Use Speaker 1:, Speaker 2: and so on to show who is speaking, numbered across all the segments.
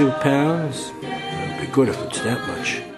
Speaker 1: 22 pounds. It'd be good if it's that much.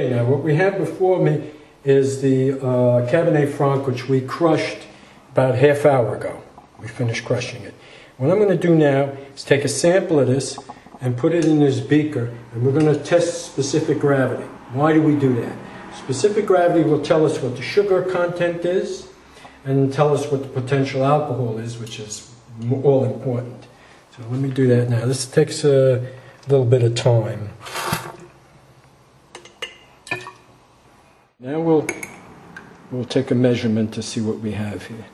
Speaker 2: Okay, now what we have before me is the uh, Cabernet Franc, which we crushed about half hour ago. We finished crushing it. What I'm going to do now is take a sample of this and put it in this beaker, and we're going to test specific gravity. Why do we do that? Specific gravity will tell us what the sugar content is, and tell us what the potential alcohol is, which is all important. So let me do that now. This takes a little bit of time. Now we'll we'll take a measurement to see what we have here.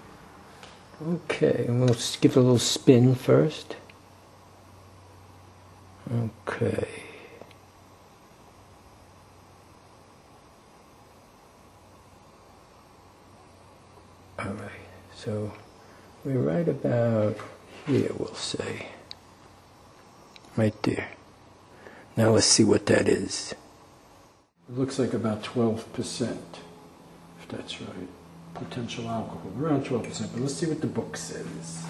Speaker 2: Okay, and we'll give it a little spin first. Okay. All right. So we're right about here, we'll say. Right there. Now let's see what that is. It looks like about 12%, that's right. Potential alcohol, around 12%, but let's see what the book says.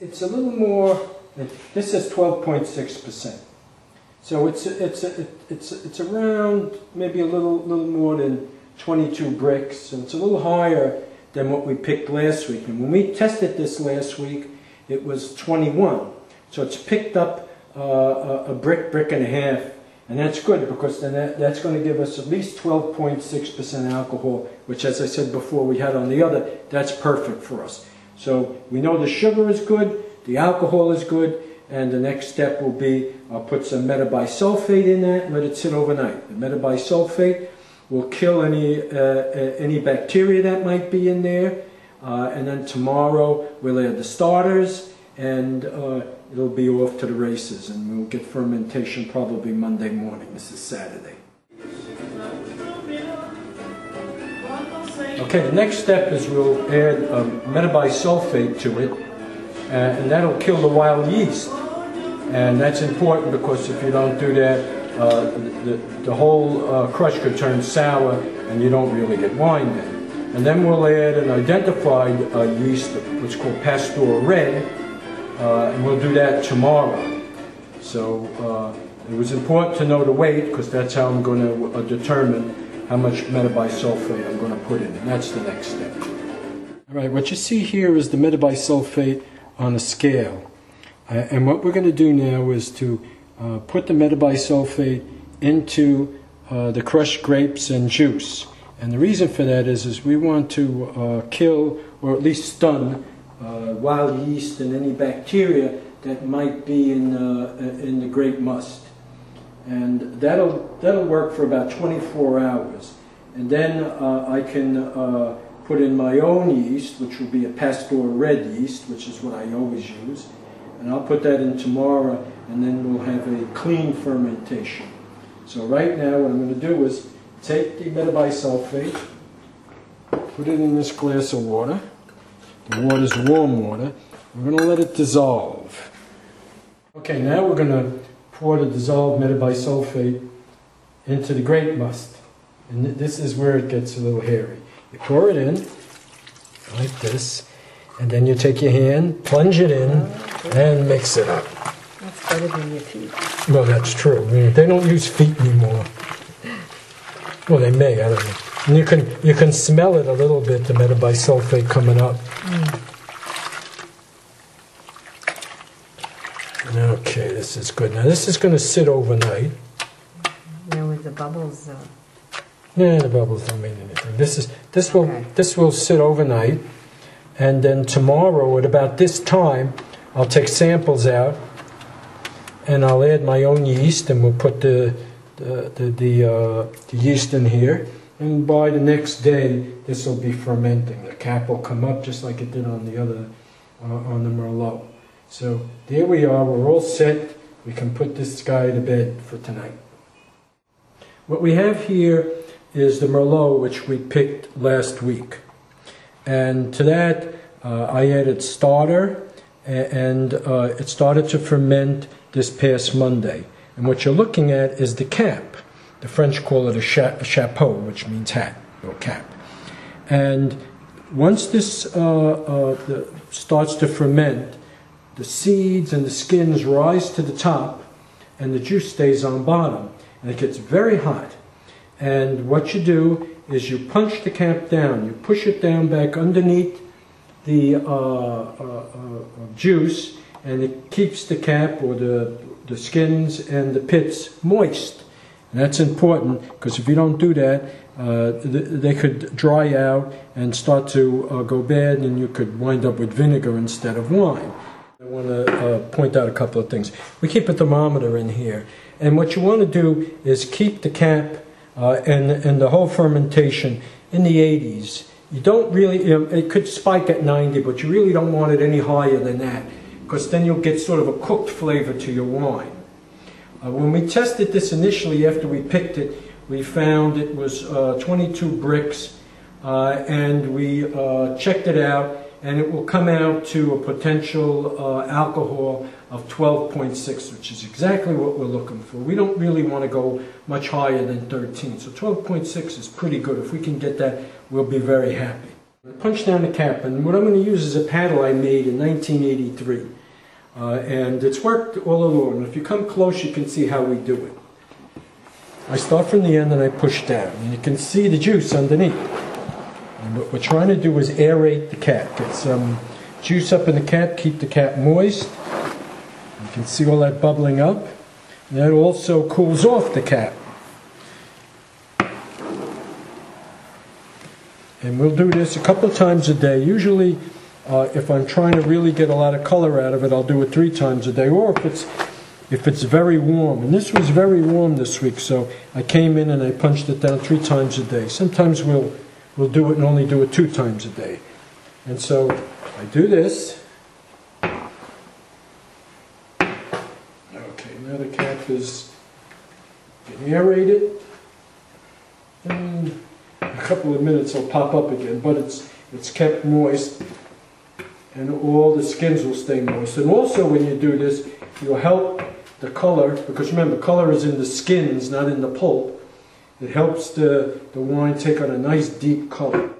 Speaker 2: It's a little more, this says 12.6%. So it's, it's, it's, it's around maybe a little, little more than 22 Brix, and it's a little higher than what we picked last week. And when we tested this last week, it was 21. So it's picked up uh, a brick, brick and a half, and that's good because then that, that's going to give us at least 12.6% alcohol, which, as I said before, we had on the other. That's perfect for us. So we know the sugar is good, the alcohol is good, and the next step will be I'll put some metabisulfate in that and let it sit overnight. The metabisulfate will kill any uh, uh, any bacteria that might be in there, uh, and then tomorrow we'll add the starters, and uh, it'll be off to the races, and we'll get fermentation probably Monday morning. This is Saturday. Okay, the next step is we'll add um, metabisulfate to it, uh, and that'll kill the wild yeast. And that's important because if you don't do that, uh, the, the whole uh, crush could turn sour and you don't really get wine then. And then we'll add an identified uh, yeast, what's called Pasteur Red, and we'll do that tomorrow. So uh, it was important to know the weight because that's how I'm going to uh, determine how much metabisulfate I'm going to put in, and that's the next step. All right, what you see here is the metabisulfate on a scale. Uh, and what we're going to do now is to uh, put the metabisulfate into uh, the crushed grapes and juice. And the reason for that is, is we want to uh, kill or at least stun uh, wild yeast and any bacteria that might be in, uh, in the grape must. And that'll, that'll work for about 24 hours. And then uh, I can uh, put in my own yeast, which will be a Pasteur red yeast, which is what I always use. And I'll put that in tomorrow, and then we'll have a clean fermentation. So right now, what I'm going to do is take the metabisulfate, put it in this glass of water. The water's warm water. We're going to let it dissolve. Okay, now we're going to pour the dissolved metabisulfate into the grape must. And th- this is where it gets a little hairy. You pour it in like this, and then you take your hand, plunge it in, and mix it up.
Speaker 3: That's better than your feet.
Speaker 2: Well, that's true. I mean, they don't use feet anymore. Well, they may. I don't know. And you can you can smell it a little bit, the metabisulfate coming up. Okay, this is good. Now this is going to sit overnight.
Speaker 3: Now with the bubbles, uh,
Speaker 2: Yeah, the bubbles don't mean anything. This is this will
Speaker 3: Okay.
Speaker 2: this will sit overnight, and then tomorrow at about this time, I'll take samples out, and I'll add my own yeast, and we'll put the the the, the, uh, the yeast in here. And by the next day, this will be fermenting. The cap will come up just like it did on the other uh, on the Merlot. So there we are. We're all set. We can put this guy to bed for tonight. What we have here is the Merlot, which we picked last week. And to that, uh, I added starter, and uh, it started to ferment this past Monday. And what you're looking at is the cap. The French call it a, cha- a chapeau, which means hat or cap. And once this uh, uh, the, starts to ferment, the seeds and the skins rise to the top, and the juice stays on bottom. And it gets very hot. And what you do is you punch the cap down, you push it down back underneath the uh, uh, uh, juice, and it keeps the cap or the, the skins and the pits moist. And that's important because if you don't do that, uh, th- they could dry out and start to uh, go bad, and you could wind up with vinegar instead of wine. I want to uh, point out a couple of things. We keep a thermometer in here, and what you want to do is keep the cap uh, and, and the whole fermentation in the 80s. You don't really, you know, it could spike at 90, but you really don't want it any higher than that because then you'll get sort of a cooked flavor to your wine. Uh, when we tested this initially after we picked it, we found it was uh, 22 Brix, uh, and we uh, checked it out, and it will come out to a potential uh, alcohol of 12.6, which is exactly what we're looking for. We don't really want to go much higher than 13, so 12.6 is pretty good. If we can get that, we'll be very happy. Punch down the cap, and what I'm going to use is a paddle I made in 1983. Uh, and it's worked all along. If you come close, you can see how we do it. I start from the end and I push down, and you can see the juice underneath. And what we're trying to do is aerate the cap. Get some juice up in the cap, keep the cap moist. You can see all that bubbling up. And that also cools off the cap. And we'll do this a couple of times a day. Usually, uh, if I'm trying to really get a lot of color out of it, I'll do it three times a day. Or if it's if it's very warm, and this was very warm this week, so I came in and I punched it down three times a day. Sometimes we'll we'll do it and only do it two times a day. And so I do this. Okay, now the cap is getting aerated. And a couple of minutes it'll pop up again, but it's it's kept moist and all the skins will stay moist. And also when you do this, you'll help the color, because remember, color is in the skins, not in the pulp. It helps the, the wine take on a nice deep color.